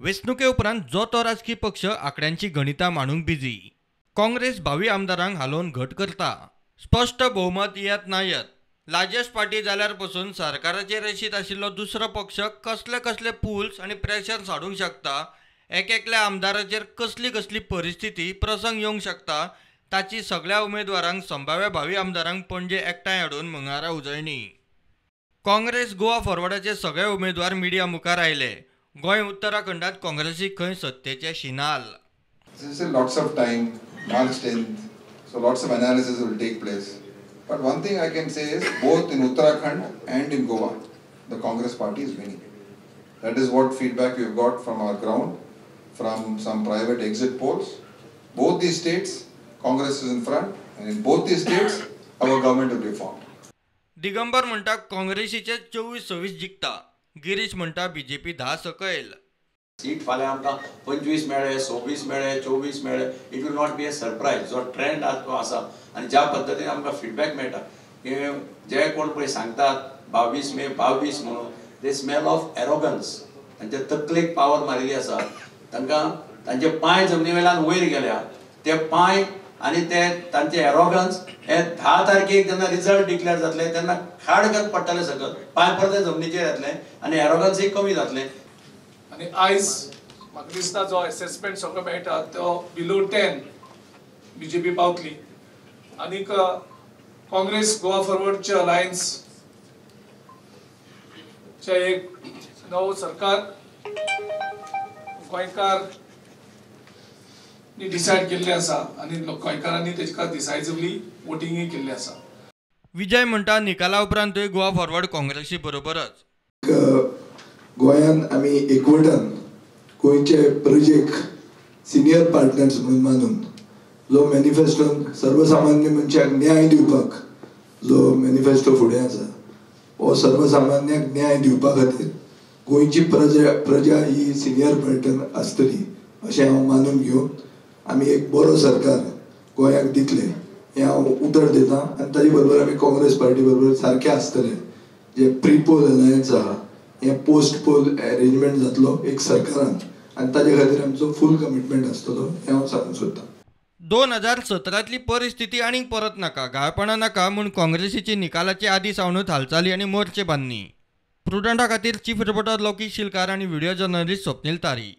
वेंचणुके उपरांत जो तो राजकीय पक्ष आंकड्यांची गणितां मांडूंक बिजी काँग्रेस भावी आमदारांक हालोवन घट करता. स्पश्ट भोवमत येत ना येत लाजेश पार्टी जाल्यार पसून सरकाराचेर रेशीत आशिल्लो दुसरो पक्ष कसले कसले पुल्स आनी प्रेशर हाडूंक शकता एक एकल्या आमदाराचेर कसली कसली परिस्थिती प्रसंग येवंक शकता ताची सगळ्या उमेदवारांक संभाव्य भावी आमदारांक पणजे एकठांय हाडून मंगळारा उजळणी. काँग्रेस गोवा फॉरवर्डाचे सगळे उमेदवार मिडिया मुखार आयले. गोंय उत्तराखंडात काँग्रेसीक खंय सत्तेचे शिनाल of time, March 10th, so lots of analysis will take place. But one thing I can say is both in Uttarakhand and in Goa, the Congress party is winning. That is what feedback we've got from our ground, from some private exit polls. Both these states, Congress is in front, and in both these states, our government will be formed. Digambar म्हणटा काँग्रेसीचे चोवीस सव्वीस जिखता गिरीश म्हणटा BJP धा सकयल seat फाल्यां आमकां पंचवीस मेळ्ळे सव्वीस मेळ्ळे चोवीस मेळ्ळे it will not be a surprise जो ट्रेंड आज तो आसा. आनी ज्या पद्दतीन आमकां फिडबॅक मेळटा की जे कोण पळय सांगतात बावीस मे बावीस म्हणून दे स्मेल ऑफ एरोगन्स तांचे तकलेक पावर मारिल्ली आसा. तांकां तांचे पांय जमनी वेल्यान वयर गेल्या. ते पांय आनी ते तांचे एरोगन्स हे धा तारखेक जेन्ना रिजल्ट डिक्लेअर जातले तेन्ना खाडगत पडटले सकल पांय परते जमनीचेर येतले आनी एरोगन्सय कमी जातले आनी आयज म्हाका दिसता जो असेसमेंट सगळो मेळटा तो below ten B J P पावतली. आनीक काँग्रेस गोवा फॉरवर्डचे अलायन्स चे एक नवो सरकार गोंयकार डिसायड केल्ले आसा आनी गोंयकारांनी तेका डिसायसिवली वोटिंगय केल्ले आसा विजय म्हणटा निकाला उपरांतूय गोवा फॉरवर्ड काँग्रेसी बरोबरच. गोंयान आमी एकवटान गोंयचे प्रजेक सिनियर पार्टनर्स म्हणून मानून जो मॅनिफेस्टोन सर्वसामान्य मनशाक न्याय दिवपाक जो मॅनिफेस्टो फुडें आसा हो सर्वसामान्याक न्याय दिवपा खातीर गोंयची प्रजा प्रजा ही सिनियर पार्टन आसतली अशें हांव मानून घेवन आमी एक बरो सरकार गोंयाक दितले. हें हांव उतर दितां. आनी ताजे बरोबर आमी काँग्रेस पार्टी बरोबर सारकें आसतले. जे प्री पोल अलायन्स आहा हें पोस्ट पोल अरेंजमेंट जातलो एक सरकारान. आनी ताजे खातीर आमचो फूल कमिटमेंट आसतलो हें हांव सांगूंक सोदतां. दोन हजार सतरातली परिस्थिती आनीक परत नाका. गाळपणां नाका म्हूण काँग्रेसीची निकालाचे आदी सावनूच हालचाली आनी मोर्चे बांदनी प्रुडंटा खातीर चीफ रिपोर्टर लोकी शिलकार आनी व्हिडिओ जर्नलिस्ट स्वप्नील तारी.